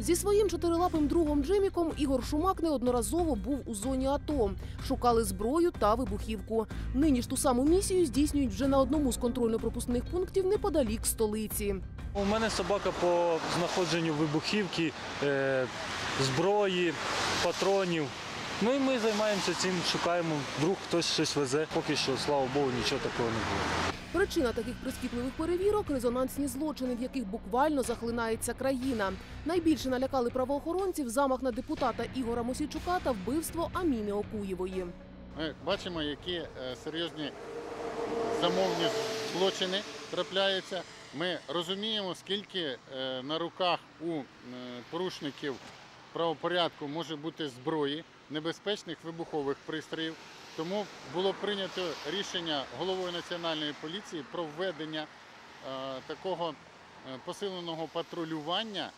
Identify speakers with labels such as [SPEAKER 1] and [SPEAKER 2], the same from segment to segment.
[SPEAKER 1] Зі своїм чотирилапим другом Джиміком Ігор Шумак неодноразово був у зоні АТО. Шукали зброю та вибухівку. Нині ж ту саму місію здійснюють вже на одному з контрольно-пропускних пунктів неподалік столиці.
[SPEAKER 2] У мене собака по знаходженню вибухівки, е, зброї, патронів. Ну і ми займаємося цим, шукаємо. Вдруг хтось щось везе. Поки що, слава Богу, нічого такого не було.
[SPEAKER 1] Причина таких прискіпливих перевірок резонансні злочини, в яких буквально захлинається країна. Найбільше налякали правоохоронців замах на депутата Ігора Мосійчука та вбивство Аміни Окуєвої.
[SPEAKER 3] Ми бачимо, які е, серйозні замовні злочини трапляються. Ми розуміємо, скільки е, на руках у е, порушників правопорядку може бути зброї, небезпечних вибухових пристроїв. Тому було прийнято рішення головою національної поліції про введення е, такого е, посиленого патрулювання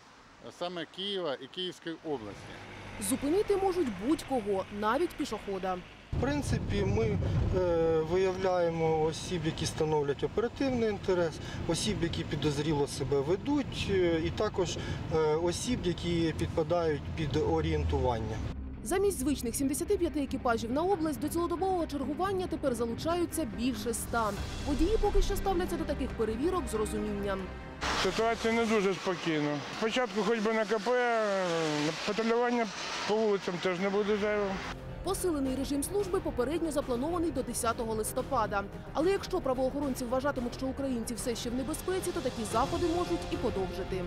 [SPEAKER 3] е, саме Києва і Київської області.
[SPEAKER 1] Зупинити можуть будь-кого, навіть пішохода.
[SPEAKER 4] В принципі, ми е, виявляємо осіб, які становлять оперативний інтерес, осіб, які підозріло себе ведуть, е, і також е, осіб, які підпадають під орієнтування.
[SPEAKER 1] Замість звичних 75 екіпажів на область до цілодобового чергування тепер залучаються більше ста. Водії поки що ставляться до таких перевірок з розумінням.
[SPEAKER 5] Ситуація не дуже спокійна. Спочатку хоч би на КП, патрулювання по вулицям теж не буде зайвим.
[SPEAKER 1] Посилений режим служби попередньо запланований до 10 листопада. Але якщо правоохоронці вважатимуть, що українці все ще в небезпеці, то такі заходи можуть і подовжити.